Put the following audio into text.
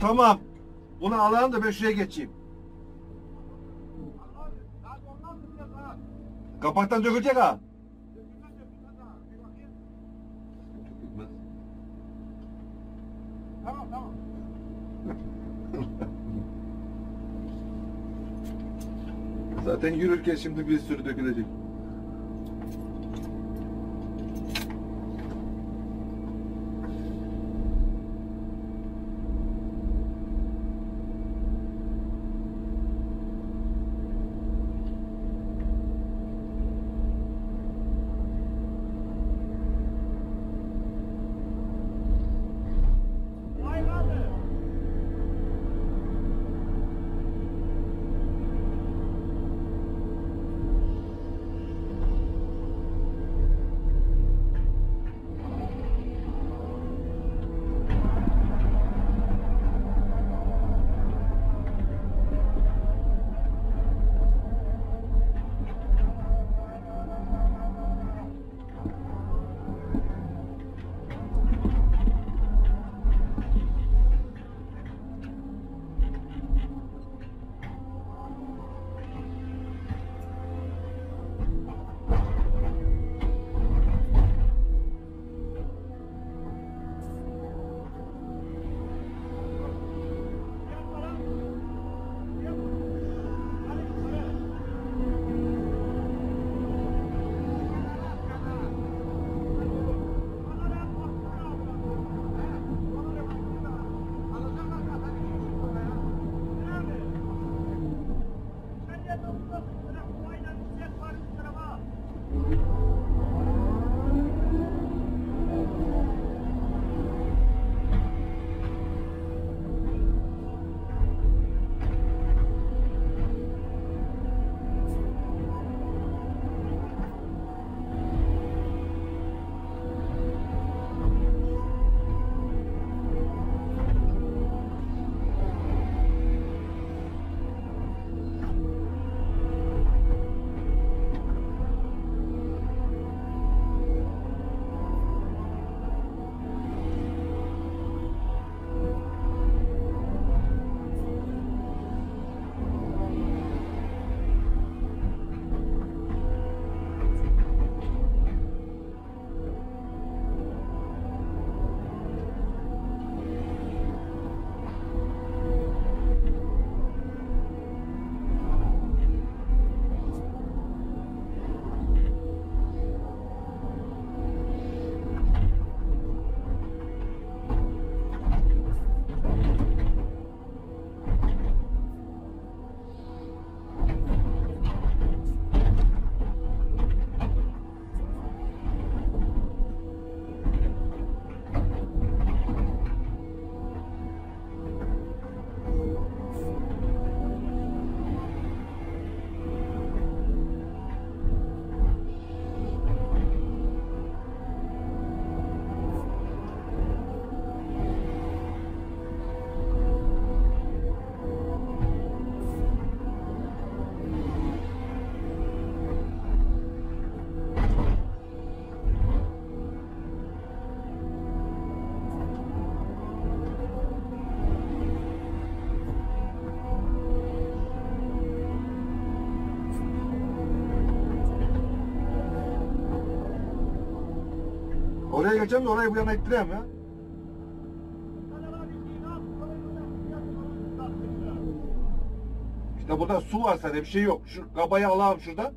tamam. Bunu alalım da ben şuraya geçeyim. Kapaktan dökülecek ha. Zaten yürürken şimdi bir sürü dökülecek. Obrigado, professor. Oraya geçeceğim de orayı bu yana ittireyim ya. İşte burada su var sadece bir şey yok. Şu kabayı alalım şuradan.